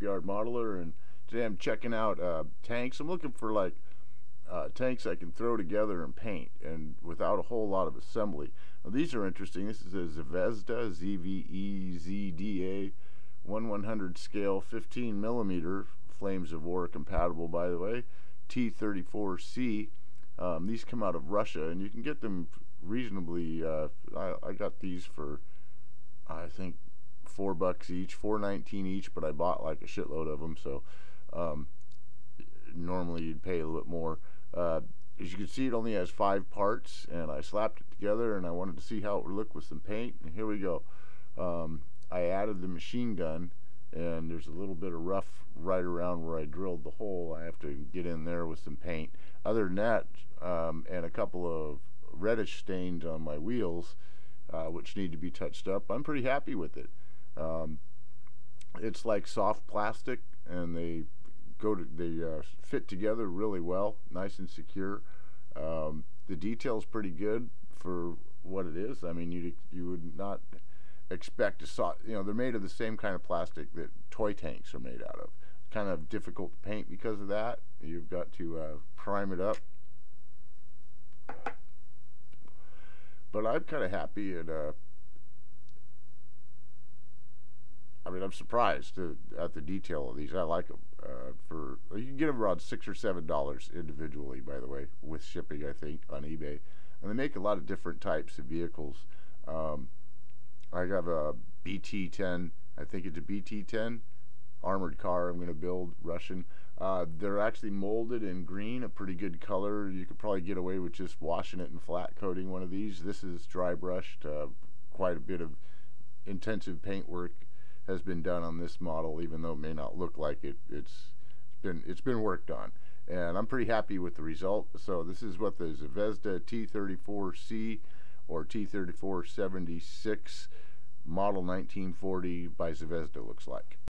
Shipyard Modeler, and today I'm checking out uh, tanks. I'm looking for like uh, tanks I can throw together and paint, and without a whole lot of assembly. Now, these are interesting. This is a Zvezda Z-V-E-Z-D-A 1 100 scale, 15 millimeter, Flames of War compatible, by the way. T34C. Um, these come out of Russia, and you can get them reasonably. Uh, I, I got these for, I think, four bucks each, four nineteen each, but I bought like a shitload of them, so um, normally you'd pay a little bit more. Uh, as you can see, it only has five parts, and I slapped it together, and I wanted to see how it would look with some paint, and here we go. Um, I added the machine gun, and there's a little bit of rough right around where I drilled the hole. I have to get in there with some paint. Other than that, um, and a couple of reddish stains on my wheels, uh, which need to be touched up, I'm pretty happy with it. Um, it's like soft plastic, and they go to they uh, fit together really well, nice and secure. Um, the detail's pretty good for what it is. I mean, you you would not expect to saw you know they're made of the same kind of plastic that toy tanks are made out of. Kind of difficult to paint because of that. You've got to uh, prime it up. But I'm kind of happy and uh, I mean I'm surprised at the detail of these. I like them. Uh, for you can get them around six or seven dollars individually, by the way, with shipping. I think on eBay, and they make a lot of different types of vehicles. Um, I have a BT10. I think it's a BT10 armored car. I'm going to build Russian. Uh, they're actually molded in green, a pretty good color. You could probably get away with just washing it and flat coating one of these. This is dry brushed. Uh, quite a bit of intensive paint work has been done on this model, even though it may not look like it. It's been it's been worked on, and I'm pretty happy with the result. So this is what the Zvezda T34C or T3476 model 1940 by Zvezda looks like.